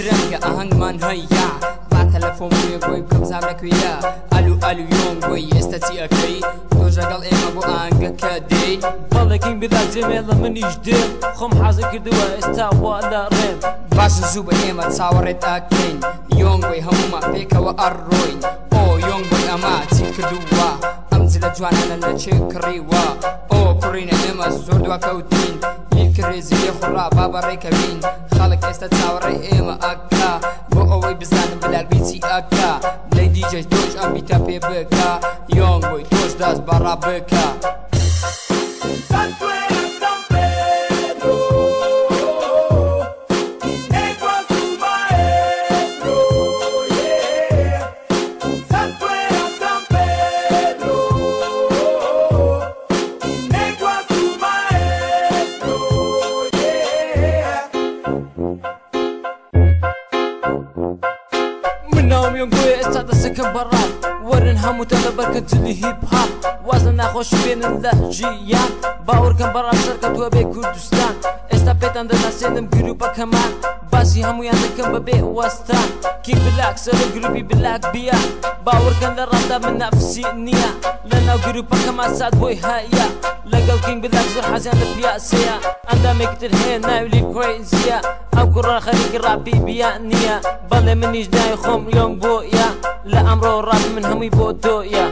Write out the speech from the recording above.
درنگا اهنگ من هيا با تلفون بوی گوی بکەم زامنەکویا ئەلو ئەلو یۆن گوی ئێستا چی ئەەکەی تۆژەگەڵ ئێمە بۆ ئاهەنگەکە دەی بەڵێکین بدا جێمێڵە منیش دێم خۆم حازە کردووە ئێستا وا لە ڕێم باشە زوو بە ئێمە چاوەڕێت ئاکەین یۆن گوی هەمومان پێکەوە ئەڕۆین کردووە ئەمجی لە جوانە نەچێ کڕیوە؟ ئۆ پڕینە ئێمە زۆر دووە کەوتین. کڕێزیە خوڕا با بەڕێکەوین خەڵک ئێستا چاوەڕێ ئێمە ئاکا. بۆ ئەوەی بزانم بلاربیچی ئاکا. لەی دیجە تۆش ئەمیتە پێ بکە یۆم بۆی تۆش دەست بەڕا بکە. مناوم یۆنگوێ ئێستا دەسەکەم بەڕام وەرن هەموو تەلە بەرکەنجلی هیپ هاپ وازە ناخۆش بێنن لە ژیان باوەڕکەم بەڕام سەرکە توە بێ کوردستان ئێستا پێتان دەناسێنم گروپەکەمان باسی هەمویان دەکەم بەبێ وەستان کی بلاک سەر گروپی بلاک بیا باوەڕکەن لە ڕامدا من نافسی نییە لە ناو گروپەکەمان سات بۆی هەیە لەگەڵ کینگ بلاک زۆر حەزیان لە پیاسەیە ئەندامێکتر هەیە ناولی کۆیزیە ئەو کوڕە خەریکی ڕاپی بیان نییە بەڵێ منیش دای خۆم یۆنگ بۆ یا لە ئەمڕۆ ڕاپ من هەمووی بۆ تۆە